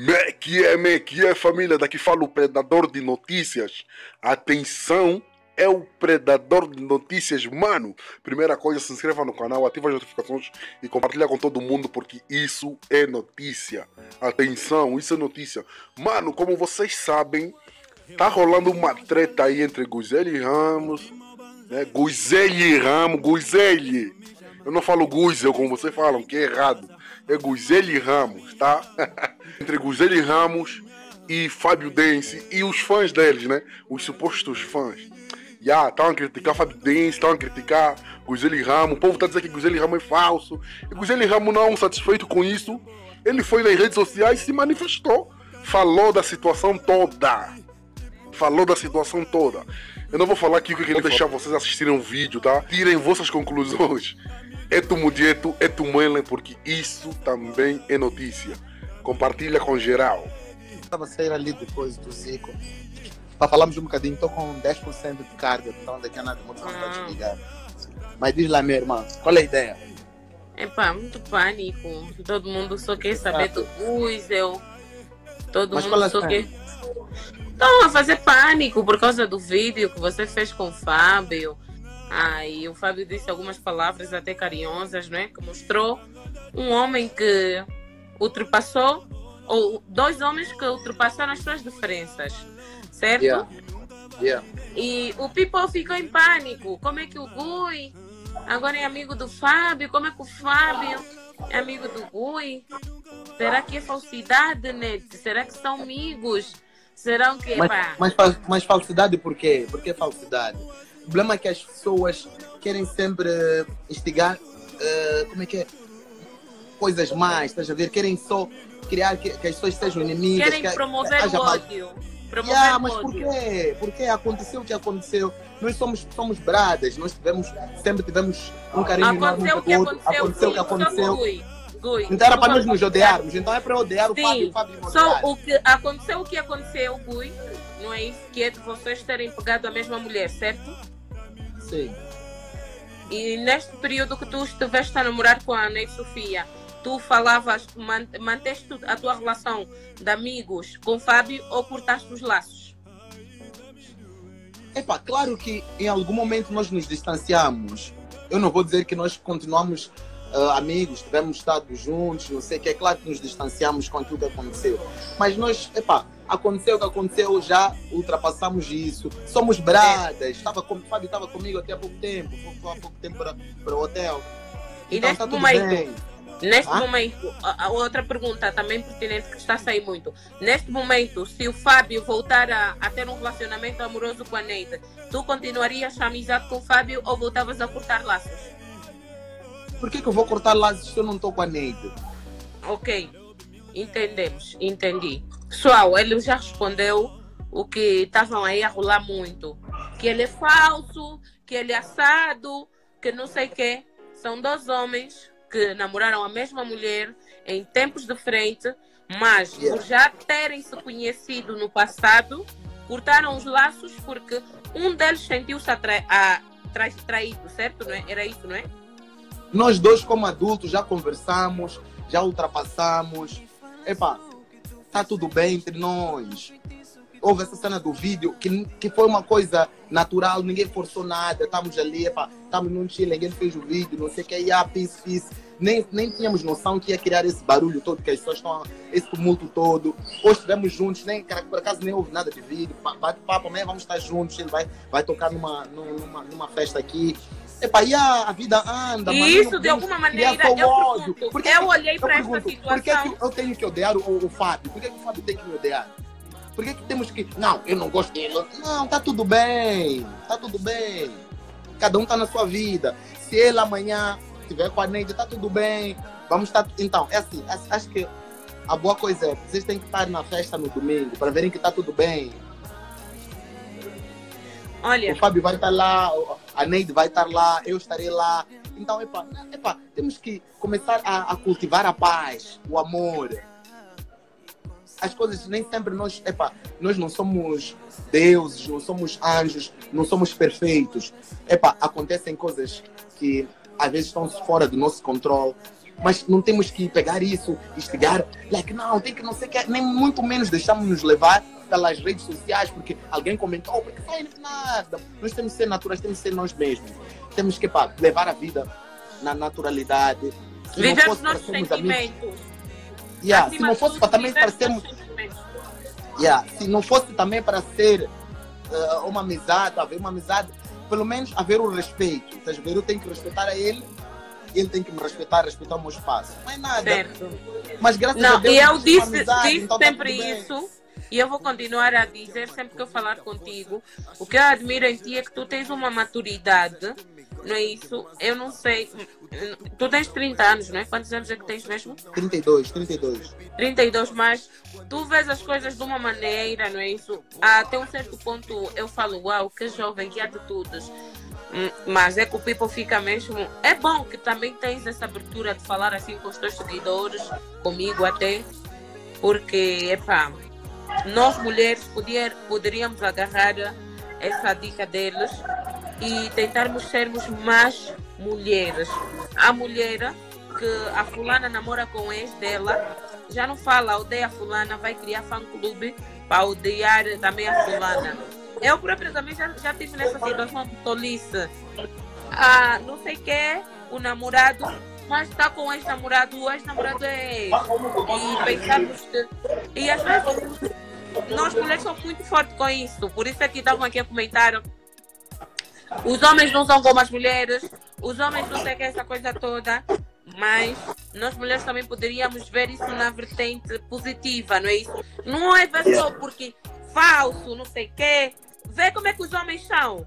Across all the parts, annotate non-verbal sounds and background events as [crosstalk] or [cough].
Me que é, me que é família, daqui fala o predador de notícias. Atenção, é o predador de notícias, mano. Primeira coisa, se inscreva no canal, ative as notificações e compartilha com todo mundo porque isso é notícia. Atenção, isso é notícia. Mano, como vocês sabem, tá rolando uma treta aí entre Guzelli e Ramos, né? Guzelli e Ramos, Guzelli. Eu não falo Guzel como vocês falam, que é errado. É Guzelli Ramos, tá? [laughs] Entre Guzelli Ramos e Fábio Dance e os fãs deles, né? Os supostos fãs. Já, yeah, estavam a criticar Fábio Dance, estavam a criticar Guzelli Ramos. O povo tá dizendo que Guzelli Ramos é falso. E Guzelli Ramos não satisfeito com isso. Ele foi nas redes sociais e se manifestou. Falou da situação toda. Falou da situação toda. Eu não vou falar aqui que eu queria deixar vocês assistirem um vídeo, tá? Tirem vossas conclusões é tu mudieto, é tu mele, porque isso também é notícia. Compartilha com geral. Estava a sair ali depois do Zico. Para falarmos um bocadinho, estou com 10% de carga, então daqui a nada muito não ah. desligar. Mas diz lá, minha irmã, qual é a ideia? Epá, muito pânico. Todo mundo só quer saber do Guizel. Todo Mas mundo só quer. Estão a fazer pânico por causa do vídeo que você fez com o Fábio ah, e o Fábio disse algumas palavras até carinhosas, não é? Que mostrou um homem que ultrapassou, ou dois homens que ultrapassaram as suas diferenças, certo? Yeah. Yeah. E o People ficou em pânico. Como é que o Gui agora é amigo do Fábio? Como é que o Fábio é amigo do Gui? Será que é falsidade, Net? Será que são amigos? Será que. Mas, mas, mas falsidade por quê? Por que falsidade? O problema é que as pessoas querem sempre instigar, uh, como é que é? Coisas mais, estás a ver? Querem só criar que, que as pessoas sejam inimigas. Querem que, promover o ódio. Promover yeah, mas por quê? Porque aconteceu o que aconteceu. Nós somos, somos bradas, nós tivemos, sempre tivemos um carinho aconteceu o que aconteceu, aconteceu o que aconteceu. Gui, então era para nós nos odiarmos, então é para odiar o Sim. Fábio, o Fábio Só o que aconteceu o que aconteceu, Gui, não é isso? Que é de vocês terem pegado a mesma mulher, certo? Sim. E neste período que tu estiveste a namorar com a Ney Sofia, tu falavas, manteste a tua relação de amigos com o Fábio ou cortaste os laços? Epá, claro que em algum momento nós nos distanciamos. Eu não vou dizer que nós continuamos uh, amigos, tivemos estado juntos, não sei o que. É claro que nos distanciamos com tudo que aconteceu. Mas nós, epá, aconteceu o que aconteceu, já ultrapassamos isso. Somos bradas. Estava com, o Fábio estava comigo até há pouco tempo, foi há pouco tempo para, para o hotel. E então, neste tá momento, bem. neste ah? momento, a, a, outra pergunta também pertinente que está a sair muito. Neste momento, se o Fábio voltar a, a ter um relacionamento amoroso com a Neide, tu continuarias a amizade com o Fábio ou voltavas a cortar laços? Por que, que eu vou cortar laços se eu não estou com a Neide? Ok, entendemos, entendi. Pessoal, ele já respondeu o que estavam aí a rolar muito. Que ele é falso, que ele é assado, que não sei o quê. São dois homens que namoraram a mesma mulher em tempos diferentes, mas por já terem se conhecido no passado, cortaram os laços porque um deles sentiu-se tra traído, certo? Não é? Era isso, não é? Nós dois, como adultos, já conversamos, já ultrapassamos. Epá, tá tudo bem entre nós. Houve essa cena do vídeo que, que foi uma coisa natural, ninguém forçou nada, estamos ali, estamos num chile, ninguém fez o vídeo, não sei o que, yeah, peace, peace. Nem, nem tínhamos noção que ia criar esse barulho todo, que as pessoas estão, esse tumulto todo. Hoje estivemos juntos, nem, por acaso nem houve nada de vídeo, bate papo, amanhã vamos estar juntos, ele vai, vai tocar numa, numa, numa festa aqui, Epa, e a, vida anda, mas Isso, de alguma maneira, eu, ódio. Porque, eu olhei para essa situação. Por que, que eu tenho que odiar o, o Fábio? Por que, que o Fábio tem que me odiar? Por que, que temos que. Não, eu não gosto dele. Não, tá tudo bem. Tá tudo bem. Cada um tá na sua vida. Se ele amanhã estiver com a Neide, tá tudo bem. Vamos estar. Então, é assim, acho que a boa coisa é, vocês têm que estar na festa no domingo para verem que tá tudo bem. Olha. O Fábio vai estar lá, a Neide vai estar lá, eu estarei lá. Então, epa, epa, temos que começar a, a cultivar a paz, o amor. As coisas nem sempre nós, epa, nós não somos deuses, não somos anjos, não somos perfeitos. Epa, acontecem coisas que às vezes estão fora do nosso controle. Mas não temos que pegar isso, instigar, like, não, tem que não sei o que, nem muito menos deixamos nos levar pelas redes sociais, porque alguém comentou, oh, porque sai nada. Nós temos que ser naturais, temos que ser nós mesmos. Temos que pá, levar a vida na naturalidade. Se Viver os nossos sentimentos. Yeah, se não fosse para também para sermos. Yeah, se não fosse também para ser uh, uma amizade, haver uma amizade, pelo menos haver o respeito. Estás a ver? Eu tenho que respeitar a ele ele tem que me respeitar, respeitar o meu espaço. Não é nada. Certo. Mas graças não, a Deus. E eu disse, disse então tá sempre isso. E eu vou continuar a dizer sempre que eu falar contigo. O que eu admiro em ti é que tu tens uma maturidade, não é isso? Eu não sei. Tu tens 30 anos, não é? Quantos anos é que tens mesmo? 32, 32. 32, mas tu vês as coisas de uma maneira, não é isso? Até um certo ponto eu falo, uau, que jovem, que atitudes. Hum, Mas é que o people fica mesmo. É bom que também tens essa abertura de falar assim com os teus seguidores, comigo até, porque, epá, nós mulheres poder, poderíamos agarrar essa dica deles e tentarmos sermos mais mulheres. A mulher que a fulana namora com o ex dela, já não fala, odeia a fulana, vai criar fã-clube para odiar também a fulana. Eu própria também já, já tive nessa situação de tolice. Ah, não sei o que, o namorado, mas está com o ex-namorado, o ex-namorado é ex. E pensarmos que. E às vezes nós mulheres somos muito fortes com isso. Por isso é que estavam aqui a comentar. Os homens não são como as mulheres, os homens não têm essa coisa toda, mas nós mulheres também poderíamos ver isso na vertente positiva, não é isso? Não é só porque falso, não sei o quê. Vê como é que os homens são.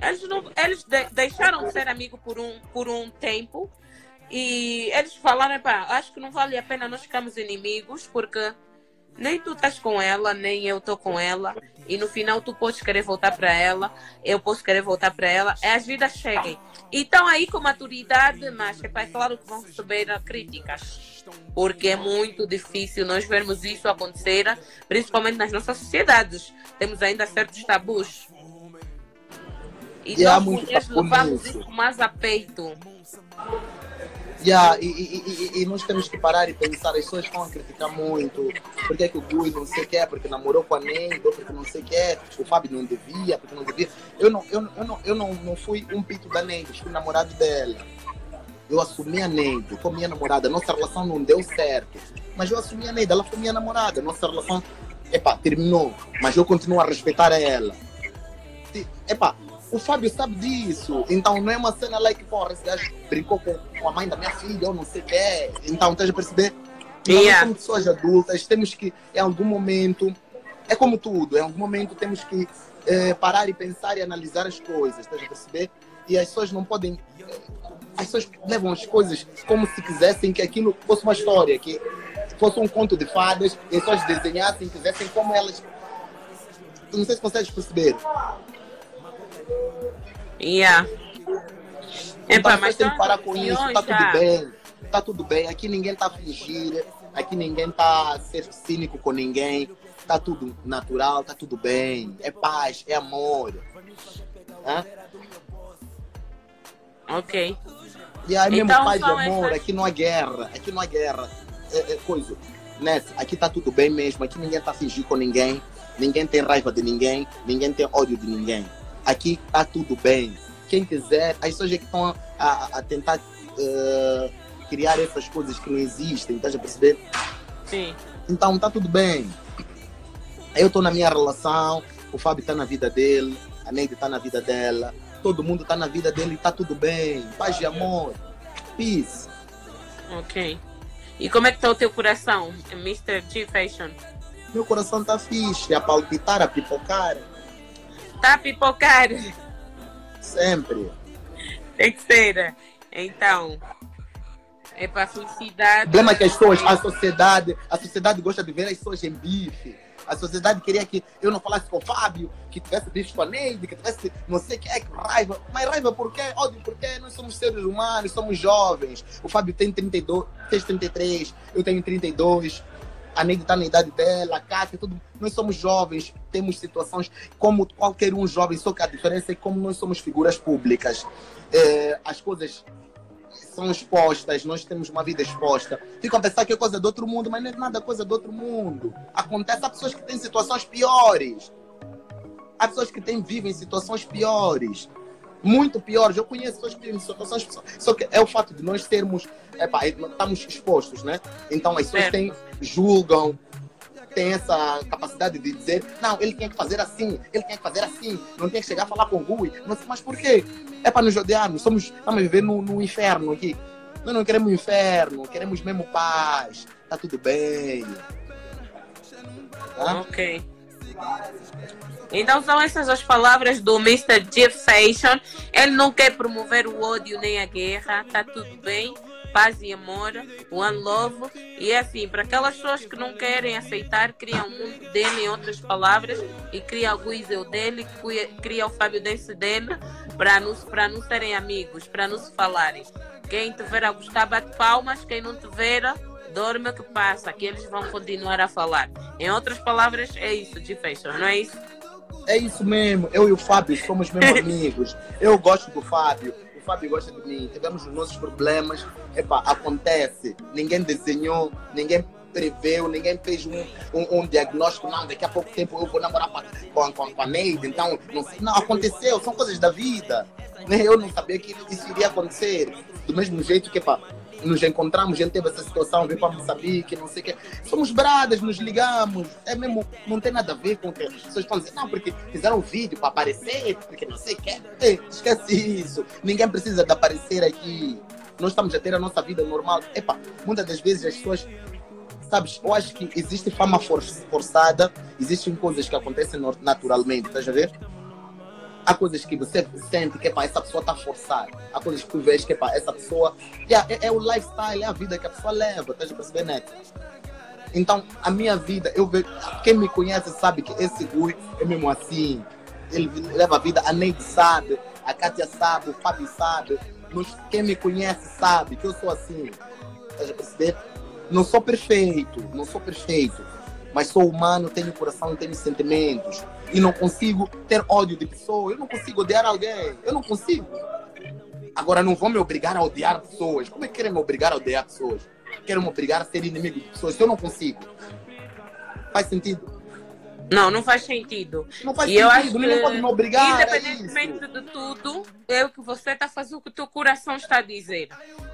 Eles, não, eles de, deixaram de ser amigos por um, por um tempo e eles falaram, pá, acho que não vale a pena nós ficarmos inimigos porque nem tu estás com ela, nem eu estou com ela. E no final tu podes querer voltar para ela, eu posso querer voltar para ela. É as vidas cheguem. Então aí com maturidade, mas é claro que vão receber críticas. Porque é muito difícil nós vermos isso acontecer, principalmente nas nossas sociedades. Temos ainda certos tabus. E E nós mulheres levamos isso mais a peito. Yeah, e, e- e- e nós temos que parar e pensar, as pessoas a criticar muito, porque é que o Gui não sei o que é, porque namorou com a Neide, ou porque não sei o que é, o Fábio não devia, porque não devia. Eu não, eu, eu, não, eu não, não fui um pito da Neide, fui namorado dela. Eu assumi a Neide como minha namorada, nossa relação não deu certo, mas eu assumi a Neide, ela foi minha namorada, nossa relação, epá, terminou, mas eu continuo a respeitar ela. Epá, o Fábio sabe disso. Então não é uma cena que, porra, esse gajo brincou com, a mãe da minha filha, eu não sei o que é. Então, estás a perceber? Nós Yeah. somos pessoas adultas, temos que, em algum momento, é como tudo, em algum momento temos que eh, parar e pensar e analisar as coisas, estás a perceber? E as pessoas não podem. eh, As pessoas levam as coisas como se quisessem que aquilo fosse uma história, que fosse um conto de fadas, e as pessoas desenhassem, quisessem como elas. Não sei se consegues perceber. Yeah. Então, Epa, as mas têm que são parar com isso, tá opiniões, tudo já. bem. Tá tudo bem. Aqui ninguém tá a fingir, aqui ninguém tá a ser cínico com ninguém. Tá tudo natural, tá tudo bem. É paz, é amor. Hã? Ok. E aí mesmo Então, paz e amor, aqui não há guerra, aqui não há guerra. É, é coisa. Nessa, aqui tá tudo bem mesmo, aqui ninguém tá a fingir com ninguém, ninguém tem raiva de ninguém, ninguém tem ódio de ninguém. Aqui tá tudo bem. Quem quiser, as pessoas é que estão a, a- tentar eh, criar essas coisas que não existem, estás a perceber? Sim. Então tá tudo bem. Eu tô na minha relação, o Fábio tá na vida dele, a Neide tá na vida dela, todo mundo tá na vida dele e tá tudo bem. Paz e amor. Peace. Ok. E como é que tá o teu coração, Mr. G Fashion? Meu coração tá fixe, a palpitar, a pipocar, Tá pipocar? sempre. Tem que ser. Então, é para O felicidade. problema é que as pessoas, a sociedade, a sociedade gosta de ver as pessoas em bife. A sociedade queria que eu não falasse com o Fábio, que tivesse bife com a Neide, que tivesse não sei o que, é, que raiva. Mas raiva por quê? Ódio por quê? Nós somos seres humanos, somos jovens. O Fábio tem 32, fez 33, eu tenho 32. A Neide está na idade dela, a Cátia, tudo. Nós somos jovens, temos situações como qualquer um jovem, só que a diferença é como nós somos figuras públicas, eh, as coisas são expostas, nós temos uma vida exposta. Ficam a pensar que é coisa do outro mundo, mas não é nada coisa do outro mundo. Acontece a pessoas que têm situações piores. Há pessoas que têm, vivem situações piores. Muito piores. Eu conheço pessoas que vivem situações piores. Só que é o fato de nós termos. Epá, estamos expostos, né? Então as pessoas têm, julgam, tem essa capacidade de dizer, não, ele tinha que fazer assim, ele tinha que fazer assim, não tinha que chegar a falar com o Rui. Mas por quê? É para nos odiarmos, somos, estamos a viver no, no inferno aqui. Nós não queremos inferno, queremos mesmo paz, tá tudo bem. Tá? Ok. Então são essas as palavras do Mr. Jeff Fashion. Ele não quer promover o ódio nem a guerra, tá tudo bem paz e amor, one love. E é assim, para aquelas pessoas que não querem aceitar, cria um mundo dele, em outras palavras, e cria o Guizel dele, cria o Fábio Dense dele, para não, para não serem amigos, para não se falarem. Quem te ver a gostar, bate palmas, quem não te ver, dorme que passa, que eles vão continuar a falar. Em outras palavras, é isso de fashion, não é isso? É isso mesmo. Eu e o Fábio somos mesmo [laughs] amigos. Eu gosto do Fábio. O Fábio gosta de mim. Tivemos os nossos problemas. Epa, acontece. Ninguém desenhou, ninguém preveu, ninguém fez um, um, um, diagnóstico. Não, daqui a pouco tempo eu vou namorar com, com, com a Neide. Então, não, não, aconteceu. São coisas da vida. Eu não sabia que isso iria acontecer. Do mesmo jeito que, epa, nos encontramos, gente teve essa situação, veio para Moçambique, não sei o quê. Somos bradas, nos ligamos. É mesmo, não tem nada a ver com o que as pessoas estão dizendo, não, porque fizeram um vídeo para aparecer, porque não sei o quê. Esquece isso. Ninguém precisa de aparecer aqui. Nós estamos a ter a nossa vida normal. Epa, muitas das vezes as pessoas sabes, eu acho que existe fama forçada, existem coisas que acontecem naturalmente, estás a ver? Há coisas que você sente que essa pessoa está forçada. Há coisas que tu vês que essa pessoa. Yeah, é, é, o lifestyle, é a vida que a pessoa leva, estás a perceber, Neto? Então, a minha vida, eu vejo, quem me conhece sabe que esse Rui é mesmo assim. Ele leva a vida, a Neide sabe, a Kátia sabe, o Fábio sabe. Quem me conhece sabe que eu sou assim. Estás a perceber? Não sou perfeito, não sou perfeito mas sou humano, tenho coração, tenho sentimentos e não consigo ter ódio de pessoas, eu não consigo odiar alguém, eu não consigo. Agora não vão me obrigar a odiar pessoas. Como é que querem me obrigar a odiar pessoas? Querem me obrigar a ser inimigo de pessoas? Eu não consigo. Faz sentido? Não, não faz sentido. Não faz e sentido, eu acho ninguém que, pode me obrigar. Independentemente de tudo, é o que você está fazendo, o que o teu coração está a dizer.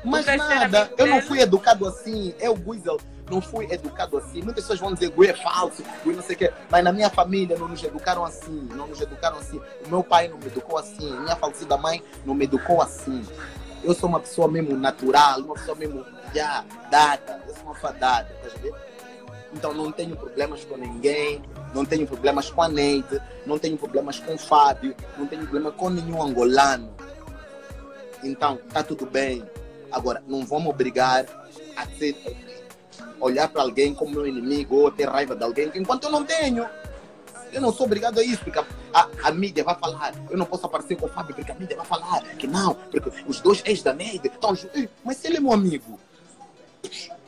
Mas nada, eu não fui educado assim. Eu, Guizel, não fui educado assim. Muitas pessoas vão dizer, Gui é falso, Gui não sei o quê. Mas na minha família não nos educaram assim. Não nos educaram assim. O meu pai não me educou assim. Minha falecida mãe não me educou assim. Eu sou uma pessoa mesmo natural, uma pessoa mesmo já dada. Eu sou uma fadada, tá? Então não tenho problemas com ninguém, não tenho problemas com a Neide, não tenho problemas com o Fábio, não tenho problema com nenhum angolano. Então, tá tudo bem. Agora, não vamos obrigar a ser, olhar para alguém como meu inimigo ou ter raiva de alguém, enquanto eu não tenho. Eu não sou obrigado a isso, porque a, a, mídia vai falar. Eu não posso aparecer com o Fábio, porque a mídia vai falar que não, porque os dois ex da Neide estão. Mas se ele é meu amigo,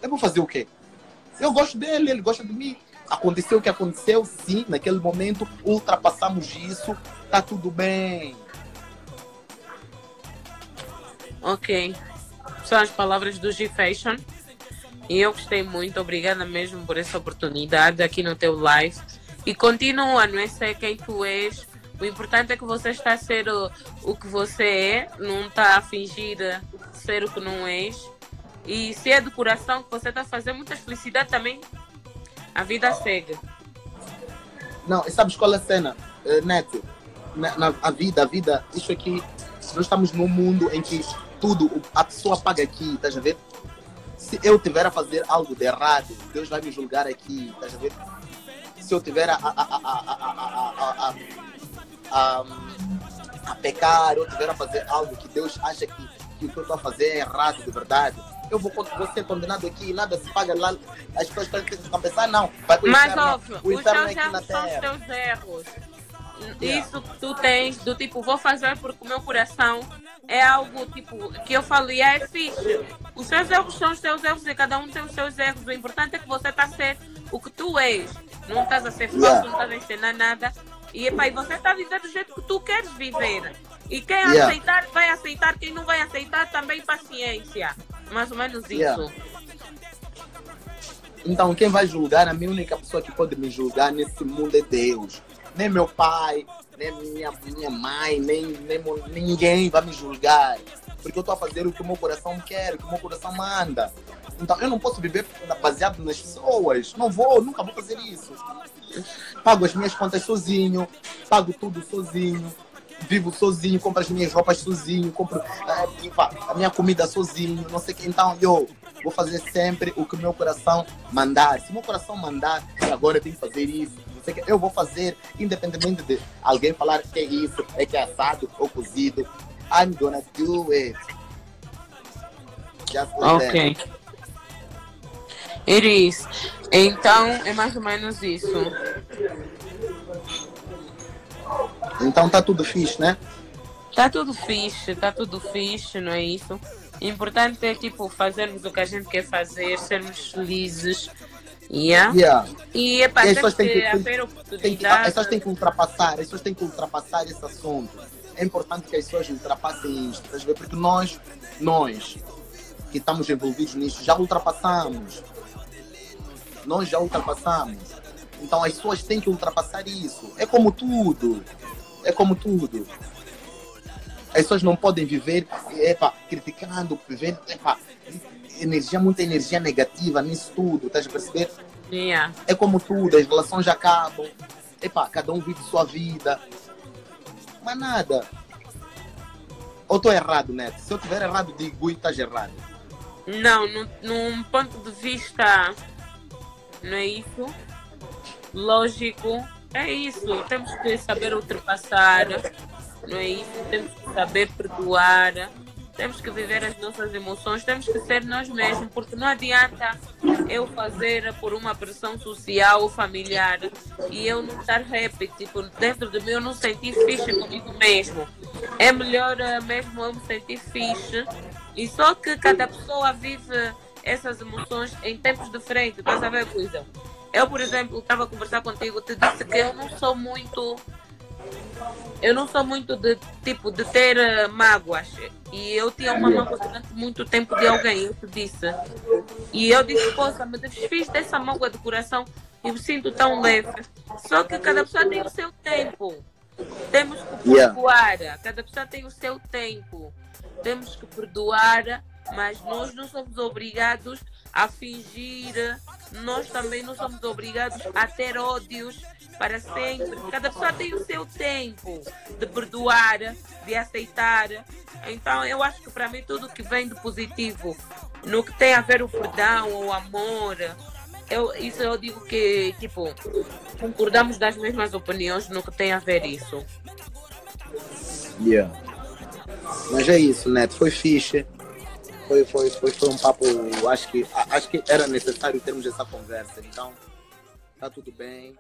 eu vou fazer o quê? Eu gosto dele, ele gosta de mim. Aconteceu o que aconteceu, sim, naquele momento ultrapassamos isso, tá tudo bem. Ok. São as palavras do G-Fashion. E eu gostei muito, obrigada mesmo por essa oportunidade aqui no teu live. E continua, não é ser quem tu és. O importante é que você está a ser o, o que você é, não está a fingir ser o que não és. E se é do coração que você está fazendo, muita felicidade também, a vida segue. Não, e sabes qual é a cena, uh, Neto? Na, na, a vida, a vida, isso aqui, nós estamos num mundo em que tudo, a pessoa paga aqui, estás a ver? Se eu tiver a fazer algo de errado, Deus vai me julgar aqui, ver? Se eu tiver a, a, a, a, a, pecar, ou tiver a fazer algo que Deus acha que, que o que eu estou a fazer é errado de verdade, eu vou, vou ser condenado aqui e nada se paga lá. As pessoas estão pensar, não. Vai Mas, óbvio, os teus é erros são os teus erros. Yeah. Isso que tu tens, do tipo, vou fazer porque o meu coração é algo tipo que eu falo e é fixe. Os seus erros são os seus erros e cada um tem os seus erros. O importante é que você está a ser o que tu és. Não estás a ser falso, yeah. não estás a ensinar nada. E, epa, e você está a viver do jeito que tu queres viver. E quem Yeah. aceitar, vai aceitar. Quem não vai aceitar, também paciência. Mais ou menos isso. Yeah. Então, quem vai julgar, a minha única pessoa que pode me julgar nesse mundo é Deus. Nem meu pai, nem minha, minha mãe, nem, nem ninguém vai me julgar. Porque eu estou a fazer o que o meu coração quer, o que o meu coração manda. Então, eu não posso viver baseado nas pessoas. Não vou, nunca vou fazer isso. Pago as minhas contas sozinho, pago tudo sozinho, vivo sozinho, compro as minhas roupas sozinho, compro ah, pá, a minha comida sozinho, não sei o que. Então, eu vou fazer sempre o que o meu coração mandar. Se o meu coração mandar, agora eu tenho que fazer isso, sei o que, eu vou fazer, independente de alguém falar que é isso, é que é assado ou cozido. I'm gonna do it. Just Ok. Iris, então é mais ou menos isso. Então tá tudo fixe, né? Tá tudo fixe, tá tudo fixe, não é isso? O importante é tipo fazermos o que a gente quer fazer, sermos felizes. Yeah. Yeah. E é para E as pessoas têm que haver Tem que, as pessoas têm que ultrapassar, as pessoas têm que ultrapassar esse assunto. É importante que as pessoas ultrapassem isto, estás a ver? porque nós, nós que estamos envolvidos nisso, já ultrapassamos. Nós já ultrapassamos. Então as pessoas têm que ultrapassar isso. É como tudo. É como tudo. As pessoas não podem viver epa, criticando, vivendo epa, energia, muita energia negativa nisso tudo, estás a perceber? Yeah. é como tudo, as relações já acabam. Epá, cada um vive sua vida. Mas nada. Ou estou errado, Neto? Se eu estiver errado, digo, Gui, estás errado. Não, num, num ponto de vista, não é isso? Lógico, é isso. Temos que saber ultrapassar, não é isso? Temos que saber perdoar, temos que viver as nossas emoções, temos que ser nós mesmos, porque não adianta eu fazer por uma pressão social ou familiar e eu não estar happy, tipo, dentro de mim eu não sentir fixe comigo mesmo. É melhor eh, mesmo eu me sentir fixe e só que cada pessoa vive essas emoções em tempos diferentes, estás a ver, coisa? Eu, por exemplo, estava a conversar contigo, te disse que eu não sou muito. Eu não sou muito de tipo de ter eh, mágoas. E eu tinha uma mágoa durante muito tempo de alguém, eu te disse. E eu disse, poxa, me desfiz dessa mágoa de coração e me sinto tão leve. Só que cada pessoa tem o seu tempo. Temos que Yeah. perdoar. Cada pessoa tem o seu tempo. Temos que perdoar, mas nós não somos obrigados a fingir. Nós também não somos obrigados a ter ódios para sempre. Cada pessoa tem o seu tempo de perdoar, de aceitar. Então, eu acho que para mim tudo que vem de positivo, no que tem a ver o perdão, o amor, eu, isso eu digo que, tipo, concordamos das mesmas opiniões no que tem a ver isso. Yeah. Mas é isso, Neto. Foi fixe. Foi, foi, foi, foi um papo. Acho que, acho que era necessário termos essa conversa. Então, tá tudo bem.